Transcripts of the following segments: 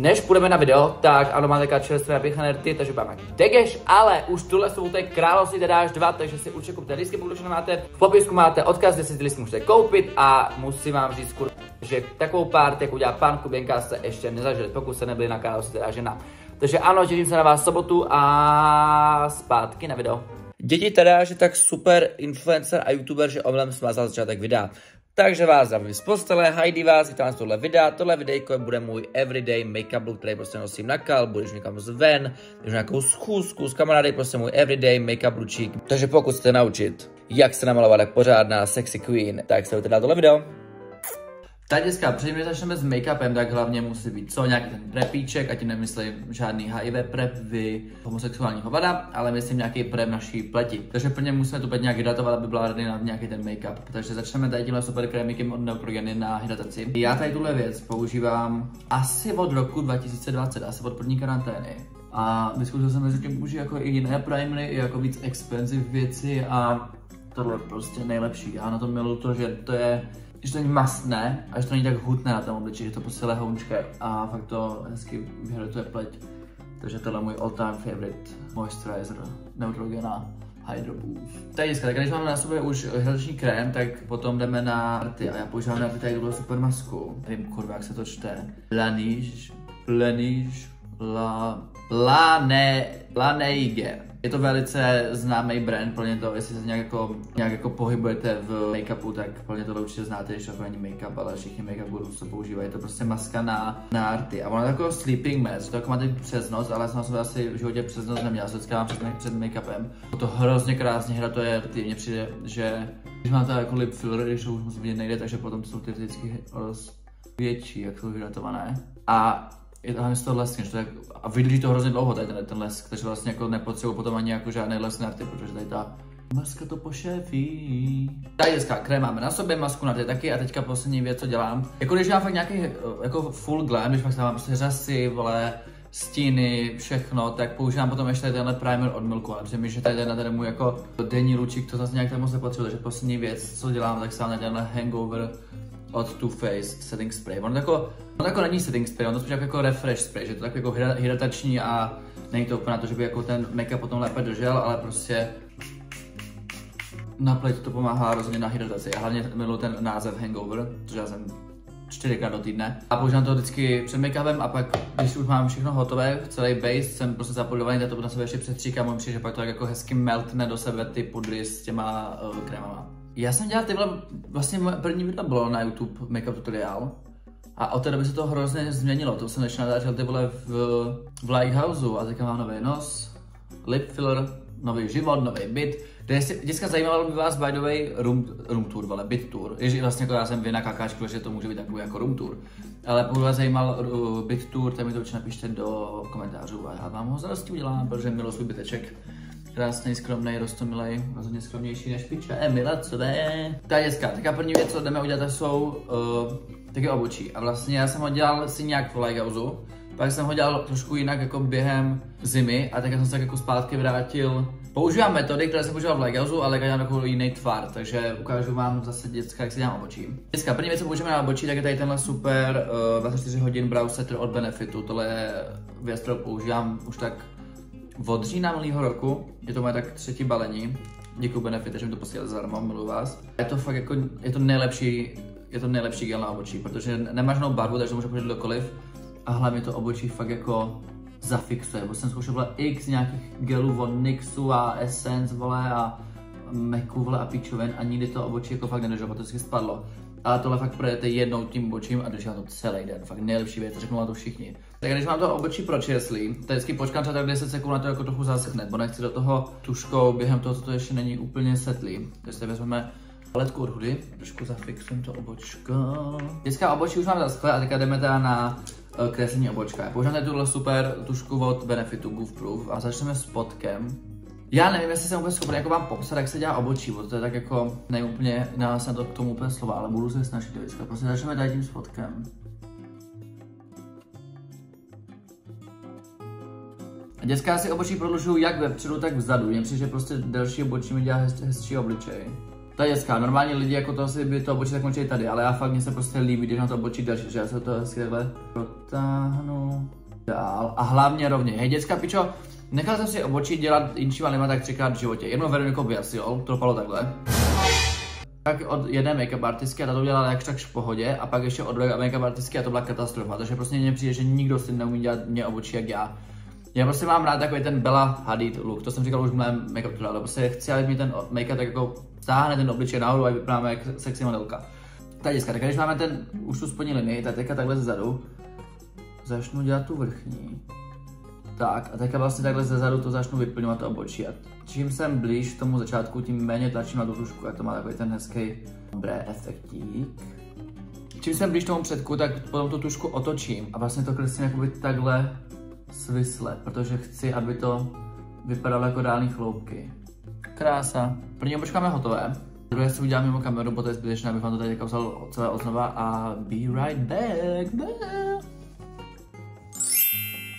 Než půjdeme na video, tak ano, máte teďka čerstvé pěchané rty, takže máme degeš, ale už tuhle jsou tady království až dva, takže si určitě kupte lístky, pokud nemáte. V popisku máte odkaz, kde si ty lístky můžete koupit a musím vám říct, kur, že takovou pár, jak udělá pan Kuběnka, se ještě nezažili, pokud se nebyli na království teda žena. Takže ano, těším se na vás sobotu a zpátky na video. Děti teda, že tak super influencer a youtuber, že jsem vás začátek videa. Takže vás zdravím z postele, Heidi vás, vítám z tohle videa. Tohle videjko bude můj everyday make-up look, který prostě nosím na kal, budeš někam ven, když nějakou schůzku s kamarády, prostě můj everyday make-up lučík. Takže pokud chcete naučit, jak se namalovat jak pořádná sexy queen, tak se dát tohle video. Tak dneska, předtím, než začneme s make-upem, tak hlavně musí být co, nějaký ten prepíček, a tím nemyslím žádný HIV prep vy homosexuálního vada, ale myslím nějaký prep naší pleti. Takže plně musíme tu pleť nějak hydratovat, aby byla ready na nějaký ten make-up. Takže začneme tady tímhle super krémikem od Neoprogeny na hydrataci. Já tady tuhle věc používám asi od roku 2020, asi od první karantény. A vyzkoušel jsem mezi tím už jako i jiné primery, i jako víc expensive věci a tohle je prostě nejlepší. Já na tom miluju to, že to je že to není mastné a že to není tak hutné na tom obličeji, že to prostě lehoučké a fakt to hezky vyhraduje pleť. Takže tohle je můj all time favorite moisturizer Neutrogena Hydro Boost. Tady dneska, tak když máme na sobě už hradační krém, tak potom jdeme na rty a já používám na rty tady tuhle super masku. Nevím kurva, jak se to čte. Laniž, Laniž, La, Lane, Laneige. Je to velice známý brand, plně to, jestli se nějak jako, nějak jako pohybujete v make-upu, tak plně to určitě znáte, že to není make-up, ale všichni make-up gurus to používají. Je to prostě maska na, na arty. A ono je jako sleeping mask, to jako máte přes noc, ale jsem na asi v životě přes noc neměl, se vždycky mám před, před make-upem. To hrozně krásně hratuje rty, mně přijde, že když máte jako lip filler, když už moc vidět nejde, takže potom jsou ty vždycky větší, jak jsou hydratované. A je to hlavně z toho lesky, že to je, a vydrží to hrozně dlouho, tady ten, ten lesk, takže vlastně jako nepotřebuji potom ani jako žádný les na ty, protože tady ta maska to poševí. Tady dneska krém máme na sobě, masku na taky a teďka poslední věc, co dělám. Jako když mám fakt nějaký jako full glam, když mám prostě řasy, vole, stíny, všechno, tak používám potom ještě tenhle primer od Milku, ale mi, že tady na ten můj jako denní lučík, to zase nějak tam moc nepotřebuje, takže poslední věc, co dělám, tak se na tenhle hangover od Too Faced setting spray. On jako, on jako není setting spray, on to spíš jako, jako refresh spray, že to tak jako hydratační a není to úplně na to, že by jako ten make-up potom lépe držel, ale prostě na pleť to pomáhá rozhodně na hydrataci. Já hlavně miluji ten název Hangover, což já jsem čtyřikrát do týdne. A používám to vždycky před make-upem a pak, když už mám všechno hotové, celý base jsem prostě zapolovaný, tak to na sebe ještě přestříkám, můžu že pak to jako hezky meltne do sebe ty pudry s těma uh, krémama. Já jsem dělal tyhle, vlastně moje první video bylo na YouTube makeup tutoriál. A od té doby se to hrozně změnilo, to jsem začal natáčet ty vole v, v Lighthouse a teďka mám nový nos, lip filler, nový život, nový byt. Kde je vždycky zajímalo by vás by the way room, room tour, vole, byt tour. Ježi, vlastně jako já jsem vy na kakáčku, že to může být takový jako room tour. Ale pokud vás zajímal uh, byt tour, tak mi to určitě napište do komentářů a já vám ho zaraz udělám, protože miluji svůj byteček krásný, skromný, rostomilej, rozhodně skromnější než piče. Emila, co je? Ta děcka, taká první věc, co jdeme udělat, jsou uh, taky obočí. A vlastně já jsem ho dělal si nějak v Lighthouse, pak jsem ho dělal trošku jinak jako během zimy a tak jsem se tak jako zpátky vrátil. Používám metody, které jsem používal v Lighthouse, ale dělám jako jiný tvar, takže ukážu vám zase děcka, jak si dělám obočí. Děcka, první věc, co použijeme na obočí, tak je tady tenhle super uh, 24 hodin brow setter od Benefitu. Tohle je věc, kterou používám už tak od října minulého roku, je to moje tak třetí balení, děkuji Benefit, že mi to posílali zadarmo, miluji vás. Je to fakt jako, je to nejlepší, je to nejlepší gel na obočí, protože nemáš žádnou barvu, takže to může použít kdokoliv a hlavně to obočí fakt jako zafixuje, bo jsem zkoušel x nějakých gelů od NYXu a Essence, vole, a Meku, vole, a píčoven a nikdy to obočí jako fakt nedrželo, protože to spadlo. Ale tohle fakt projete jednou tím obočím a drží to celý den. Fakt nejlepší věc, řeknu na to všichni. Tak když mám to obočí pročeslí, to vždycky počkám třeba tak 10 sekund na to jako trochu zaschne, bo nechci do toho tuškou během toho, co to ještě není úplně setlý. Takže si vezmeme paletku od hudy, trošku zafixujem to obočka. Dneska obočí už mám zaschle a teďka jdeme teda na uh, kreslení obočka. Já používám tuhle super tušku od Benefitu Goof Proof a začneme s potkem. Já nevím, jestli jsem úplně schopný jako vám popsat, jak se dělá obočí, protože to je tak jako neúplně, na se to k tomu úplně slova, ale budu se snažit to vyskat. Prostě začneme tady tím spodkem. A dětská si obočí prodlužuju jak vepředu, tak vzadu. Mně přijde, že prostě delší obočí mi dělá hez, hezčí obličej. Ta dětská, normální lidi jako to asi by to obočí tak končili tady, ale já fakt mě se prostě líbí, když na to obočí další, že já se to hezky takhle protáhnu dál a hlavně rovně. Hej dětská pičo, nechal jsem si obočí dělat jinčíma lima tak třikrát v životě. Jednou Veronikou Biasiol, to dopadlo takhle. Tak od jedné make-up artistky a ta to udělala jak tak v pohodě a pak ještě od druhé make-up artistky a to byla katastrofa. Takže prostě mně přijde, že nikdo si neumí dělat mě obočí jak já. Já prostě mám rád takový ten Bella Hadid look, to jsem říkal už v mém make-up tutorialu, prostě chci, aby mi ten make-up tak jako stáhne ten obličej nahoru a vypadám jak sexy modelka. Tak děcka, tak když máme ten, už tu spodní linii, tak teďka takhle zezadu, začnu dělat tu vrchní. Tak a teďka vlastně takhle zezadu to začnu vyplňovat obočí. A čím jsem blíž k tomu začátku, tím méně tlačím na tu tušku, jak to má takový ten hezký dobré efektík. Čím jsem blíž tomu předku, tak potom tu tušku otočím a vlastně to kreslím jakoby takhle svisle, protože chci, aby to vypadalo jako dálný chloupky. Krása. První obočka máme hotové. Druhé si udělám mimo kameru, protože je zbytečné, abych vám to tady vzal celé odznova a be right back. back.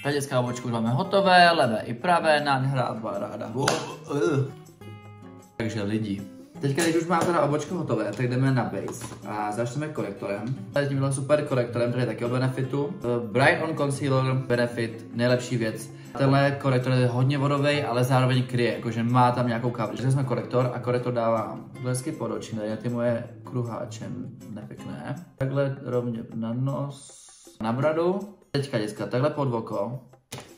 Ta dětská obočku už máme hotové, levé i pravé, nádhera dva ráda. Takže lidi, Teďka, když už máme teda obočku hotové, tak jdeme na base a začneme korektorem. Tady tímhle super korektorem, který je taky od Benefitu. Uh, Bright On Concealer, Benefit, nejlepší věc. Tenhle korektor je hodně vodový, ale zároveň kryje, jakože má tam nějakou kávu. Takže jsme korektor a korektor dává blesky pod oči, tady ty moje kruháče nepěkné. Takhle rovně na nos, na bradu. Teďka děcka, takhle pod oko.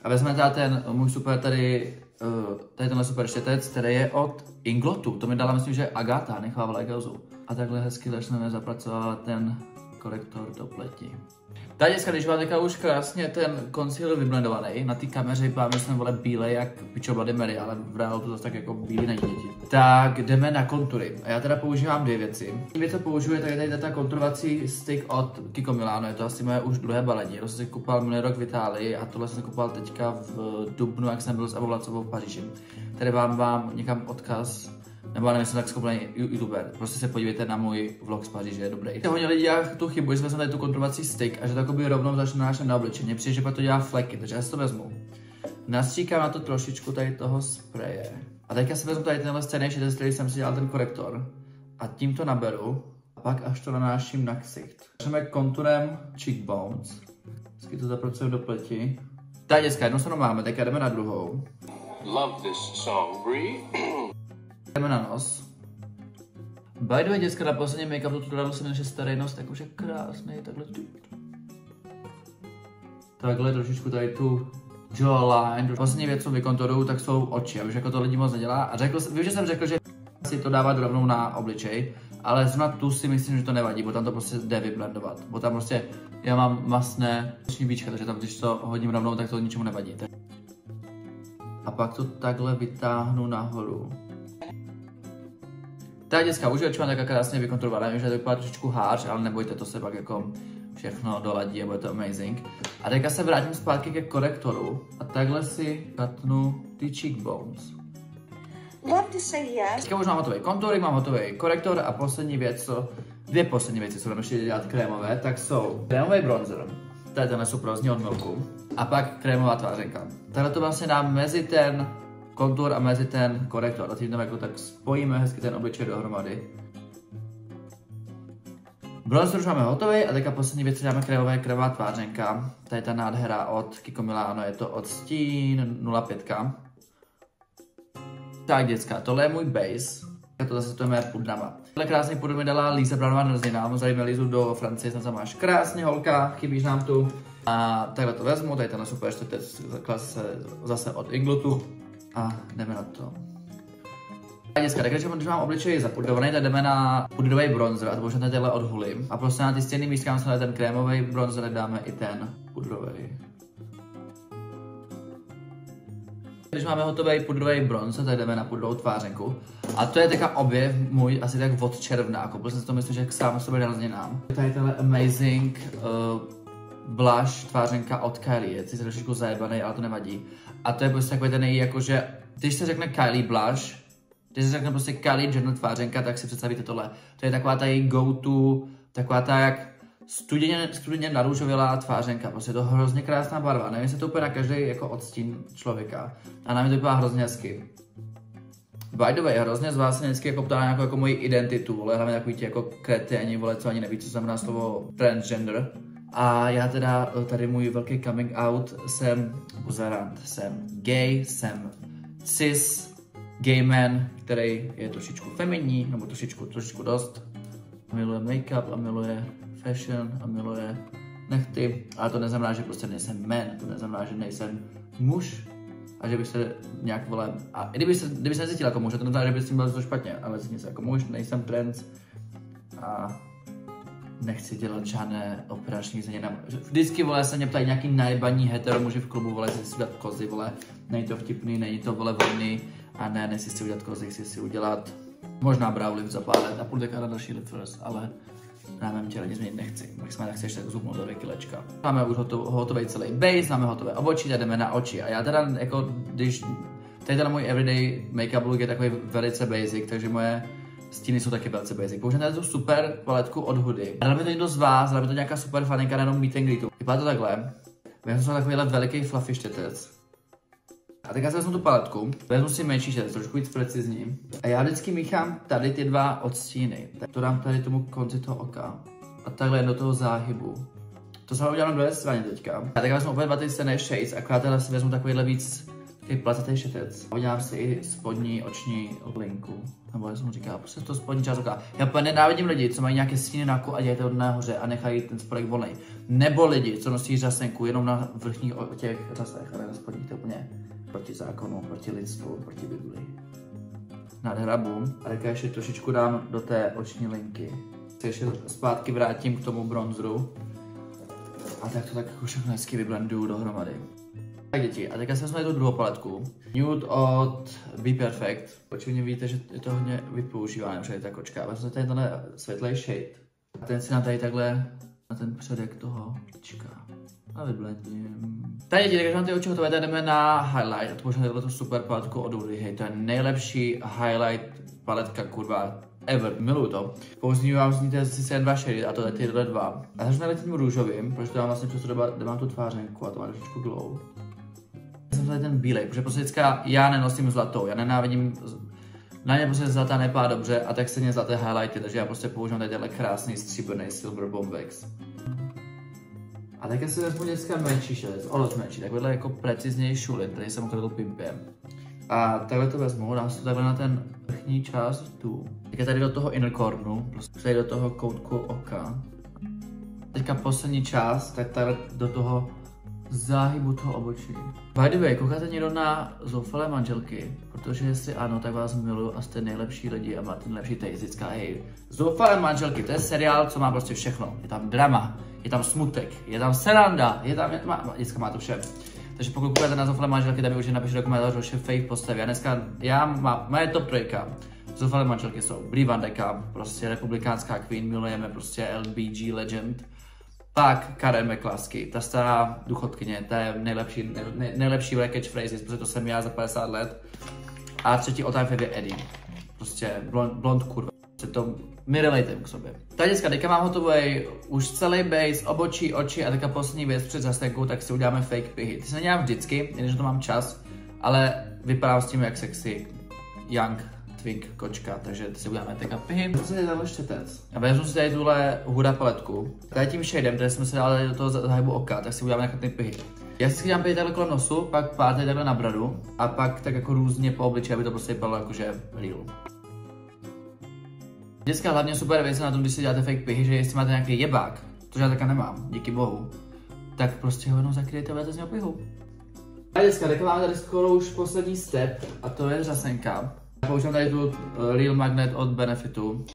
A vezmeme ten můj super tady uh, tady tenhle super štětec, který je od Inglotu. To mi dala, myslím, že Agatha nechala v Legozu. A takhle hezky začneme zapracovat ten korektor do pleti. Tady dneska, když mám teďka už krásně ten concealer vyblendovaný, na té kameře vypadá, že jsem vole bílej jak pičo Bloody Mary, ale v reálu to zase tak jako bílý není děti. Tak jdeme na kontury. A já teda používám dvě věci. Věc, co použiju, je tady, ta konturovací stick od Kiko Milano, je to asi moje už druhé balení. To jsem si koupil minulý rok v Itálii a tohle jsem si koupil teďka v Dubnu, jak jsem byl s Avovlacovou v Paříži. Tady vám vám někam odkaz nebo nevím, jsem tak schopný youtuber. Prostě se podívejte na můj vlog z Paříže, je dobrý. Hodně lidí dělá tu chybu, že jsme tady tu kontrolovací styk a že to rovnou začne nanášet na obličej. Mně přijde, že pak to dělá fleky, takže já si to vezmu. Nastříkám na to trošičku tady toho spreje. A teďka si vezmu tady tenhle stejný šitec, který jsem si dělal ten korektor. A tím to naberu. A pak až to nanáším na ksicht. Začneme konturem cheekbones. Vždycky to zapracujeme do pleti. Tak dneska jednu stranu máme, teďka jdeme na druhou. Love this song, Brie. Jdeme na nos. By the way, děcka, na posledním make-upu tutorialu se naše starý nos, tak už je krásný, takhle. Takhle trošičku tady tu jawline. Poslední věc, co vykontoruju, tak jsou oči. Už jako to lidi moc nedělá. A řekl, vím, že jsem řekl, že si to dávat rovnou na obličej, ale zrovna tu si myslím, že to nevadí, bo tam to prostě jde vyblendovat. Bo tam prostě, já mám masné víčka, takže tam když to hodím rovnou, tak to ničemu nevadí. A pak to takhle vytáhnu nahoru. Ta dětská užívačka taká krásně vykontrolovaná, že to vypadá trošičku hář, ale nebojte, to se pak jako všechno doladí a bude to amazing. A teďka se vrátím zpátky ke korektoru a takhle si katnu ty cheekbones. Love to say yes. Teďka už mám hotový konturik, mám hotový korektor a poslední věc, co, dvě poslední věci, co budeme ještě dělat krémové, tak jsou krémový bronzer, to je ten super od Milku, a pak krémová tvářenka. Tady to vlastně dám mezi ten kontur a mezi ten korektor. A tím jako tak spojíme hezky ten obličej dohromady. Bronzer už máme hotový a teďka poslední věc, dáme krajové krvá tvářenka. Tady ta nádhera od Kiko Milano, je to od Stín 05. Tak děcka, tohle je můj base. To zase to je moje pudnama. Tohle krásný pudr mi dala Lisa Branová Nrzina. Zajímavý Lizu do Francie, snad máš krásně holka, chybíš nám tu. A takhle to vezmu, tady ten super čtvrtec zase od Inglutu a jdeme na to. Dneska, takže když mám obličej zapudrovaný, tak jdeme na pudrový bronzer a to možná tenhle odhulím. A prostě na ty stěny místkám se ten krémový bronzer dáme i ten pudrový. Když máme hotový pudrový bronzer, tak jdeme na pudrovou tvářenku. A to je teďka objev můj asi tak od června. Koupil jsem si to myslím, že sám sobě nám. Tady tenhle amazing uh, blush tvářenka od Kylie. Je sice trošičku zajebaný, ale to nevadí. A to je prostě takový ten jakože, když se řekne Kylie blush, když se řekne prostě Kylie Jenner tvářenka, tak si představíte tohle. To je taková ta její go-to, taková ta jak studeně, studeně narůžovělá tvářenka. Prostě je to hrozně krásná barva. Nevím, jestli to úplně na každý jako odstín člověka. A na mě to vypadá hrozně hezky. By the way, hrozně z vás se vždycky jako ptá nějakou jako moji identitu, vole, hlavně takový ti jako kreténi, vole, co ani neví, co znamená slovo transgender. A já teda, tady můj velký coming out, jsem buzerant, jsem gay, jsem cis, gay man, který je trošičku feminní, nebo trošičku, trošičku dost. Miluje make-up a miluje fashion a miluje nechty, ale to neznamená, že prostě nejsem man, to neznamená, že nejsem muž a že bych se nějak vole, a i kdyby se, kdyby se necítil jako muž, to neznamená, že by s tím bylo to špatně, ale cítím se jako muž, nejsem trans a nechci dělat žádné operační změny. Vždycky, vole, se mě ptají nějaký najbaní hetero muži v klubu, vole, si udělat kozy, vole, není to vtipný, není to, vole, volný, a ne, nechci si udělat kozy, chci si udělat možná brow lift za pár let a půjde na další first, ale na mém těle nic změnit nechci. Maximálně tak si ještě zubnout do kilečka. Máme už hotov, hotový celý base, máme hotové obočí a jdeme na oči. A já teda, jako, když tady ten můj everyday make-up look je takový velice basic, takže moje stíny jsou taky velice basic. Použiju tady tu super paletku od Hudy. A by to někdo z vás, by to nějaká super faninka jenom meet and greetu. Vypadá to takhle. Já jsem takovýhle veliký fluffy štětec. A tak já si vezmu tu paletku, vezmu si menší štětec, trošku víc precizní. A já vždycky míchám tady ty dva odstíny. Tak to dám tady tomu konci toho oka. A takhle do toho záhybu. To jsem udělal na druhé straně teďka. A tak já vezmu opět dva ty stejné shades, akorát si vezmu takovýhle víc takový placatý šetec. Udělám si i spodní oční linku. Nebo jak jsem mu říká, prostě to spodní část oka. Já úplně nenávidím lidi, co mají nějaké stíny na a dělají to nahoře a nechají ten spodek volný. Nebo lidi, co nosí řasenku jenom na vrchních těch řasech, ale na spodních to úplně proti zákonu, proti lidstvu, proti. Nádhera boom. A teďka ještě trošičku dám do té oční linky. Se ještě zpátky vrátím k tomu bronzru. A tak to tak jako všechno hezky vyblenduju dohromady. Tak děti, a teďka jsme tu druhou paletku. Nude od Be Perfect. Očividně víte, že je to hodně vypoužívané, protože je ta kočka. Vezmu tady tenhle světlej shade. A ten si na tady takhle, na ten předek toho očka. A vyblendím. Tady děti, takže mám ty oči hotové, jdeme na highlight. A to možná tu super paletku od Uri. Hej, to je nejlepší highlight paletka, kurva, ever, miluju to. Používám z ní sice dva shady a to je tyhle dva. A začnu tím růžovým, protože to mám vlastně přes doba, kde mám tu tvářenku a to má trošičku glow jsem tady ten bílej, protože prostě vždycka já nenosím zlatou, já nenávidím, na ně prostě zlatá nepá dobře a tak stejně zlaté highlighty, takže já prostě používám tady tenhle krásný stříbrný Silver Bombex. A také si vezmu dneska menší šelec, o dost menší, takovýhle jako preciznější šulit, který jsem ukradl pimpem. A takhle to vezmu, dám si to takhle na ten vrchní část tu. Teďka tady do toho inner corneru, prostě tady do toho koutku oka. Teďka poslední část, tak tady do toho záhybu toho obočí. By the way, koukáte někdo na zoufalé manželky? Protože jestli ano, tak vás miluju a jste nejlepší lidi a máte nejlepší tejzická hej. Zoufalé manželky, to je seriál, co má prostě všechno. Je tam drama, je tam smutek, je tam seranda, je tam, má, dneska má to vše. Takže pokud koukáte na zoufalé manželky, tak mi určitě napište do komentářů vaše fake postavy. A dneska, já mám, moje top trojka. Zoufalé manželky jsou Brie Van prostě republikánská queen, milujeme prostě LBG legend. Pak Karen McCluskey, ta stará duchotkyně, ta je nejlepší, nej, nejlepší catchphrases, protože to jsem já za 50 let. A třetí all time je Eddie. Prostě blond, blond kurva. To my relatem k sobě. Tady dneska, teďka mám hotový už celý base, obočí, oči a teďka poslední věc před zastenkou, tak si uděláme fake pihy. Ty se nedělám vždycky, jenže to mám čas, ale vypadám s tím jak sexy young twink kočka, takže si uděláme ty kapy. Co je tenhle štětec? A vezmu si tady tuhle huda paletku. Tady tím shadem, který jsme se dali do toho zahybu oka, tak si uděláme ty pihy. Já si dám pět kolem nosu, pak pár tady na bradu a pak tak jako různě po obličeji, aby to prostě vypadalo jakože real. Dneska hlavně super věc na tom, když si děláte fake pihy, že jestli máte nějaký jebák, to já taká nemám, díky bohu, tak prostě ho jenom zakryjete a z něho pihu. A dneska, tak máme tady skoro už poslední step a to je řasenka. Používám tady tu eh, Real Magnet od Benefitu.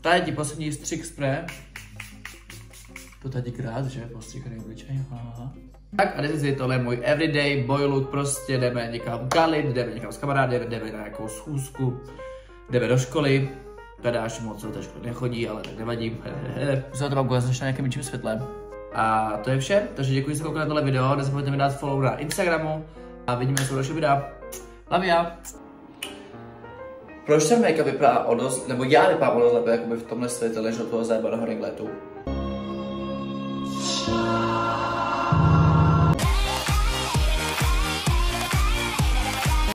Tady ti poslední střik spray. To tady krát, že? Postříkaný obličej. Tak a dnes je tohle můj everyday boy look, prostě jdeme někam kalit, jdeme někam s kamarády, jdeme na nějakou schůzku, jdeme do školy, Tadáš moc do té školy nechodí, ale tak nevadí. Musím to mám začne nějakým menším světlem. A to je vše, takže děkuji za koukali na tohle video, nezapomeňte mi dát follow na Instagramu a vidíme se u dalšího videa. Love ya! Proč ten make-up vypadá o dost, nebo já vypadám o dost lépe, jakoby v tomhle světle, než do toho zajebaného ringletu?